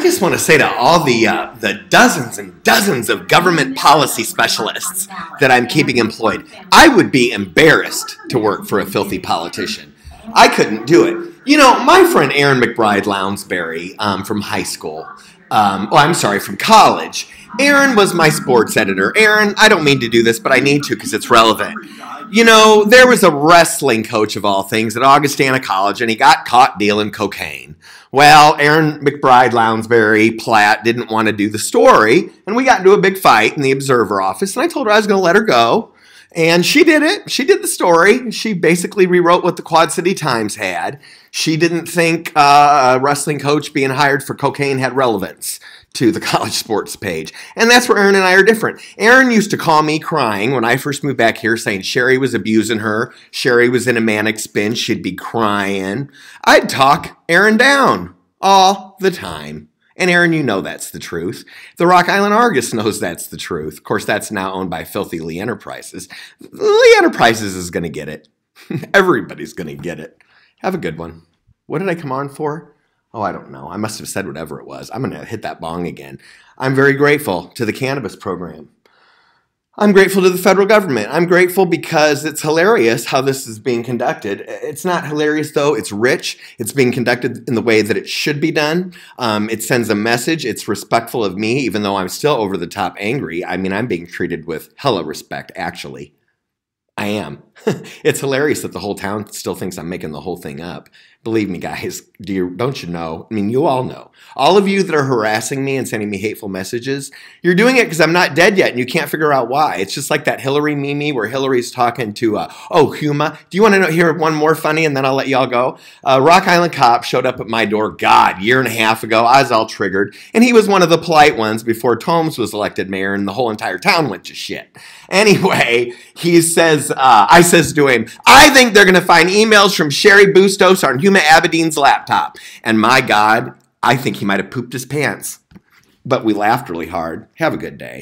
I just want to say to all the uh, the dozens and dozens of government policy specialists that I'm keeping employed, I would be embarrassed to work for a filthy politician. I couldn't do it. You know, my friend Aaron McBride Lounsbury um, from high school, um, oh, I'm sorry, from college. Aaron was my sports editor. Aaron, I don't mean to do this, but I need to because it's relevant. You know, there was a wrestling coach of all things at Augustana College, and he got caught dealing cocaine. Well, Aaron McBride Lounsbury Platt didn't want to do the story, and we got into a big fight in the Observer office, and I told her I was going to let her go. And she did it. She did the story. She basically rewrote what the Quad City Times had. She didn't think uh, a wrestling coach being hired for cocaine had relevance to the college sports page. And that's where Aaron and I are different. Aaron used to call me crying when I first moved back here, saying Sherry was abusing her. Sherry was in a manic spin. She'd be crying. I'd talk Aaron down all the time. And Aaron, you know that's the truth. The Rock Island Argus knows that's the truth. Of course, that's now owned by Filthy Lee Enterprises. Lee Enterprises is going to get it. Everybody's going to get it. Have a good one. What did I come on for? Oh, I don't know. I must have said whatever it was. I'm going to hit that bong again. I'm very grateful to the cannabis program. I'm grateful to the federal government. I'm grateful because it's hilarious how this is being conducted. It's not hilarious though, it's rich. It's being conducted in the way that it should be done. Um, it sends a message. It's respectful of me, even though I'm still over the top angry. I mean, I'm being treated with hella respect, actually. I am. it's hilarious that the whole town still thinks I'm making the whole thing up. Believe me, guys, do you, don't you know? I mean, you all know. All of you that are harassing me and sending me hateful messages, you're doing it because I'm not dead yet and you can't figure out why. It's just like that Hillary Mimi where Hillary's talking to, uh, oh, Huma. Do you want to hear one more funny and then I'll let y'all go? Uh, Rock Island cop showed up at my door, God, year and a half ago. I was all triggered. And he was one of the polite ones before Thoms was elected mayor and the whole entire town went to shit. Anyway, he says, uh, I says to him, I think they're going to find emails from Cheri Bustos on Huma Abedin's laptop. And my God, I think he might have pooped his pants. But we laughed really hard. Have a good day.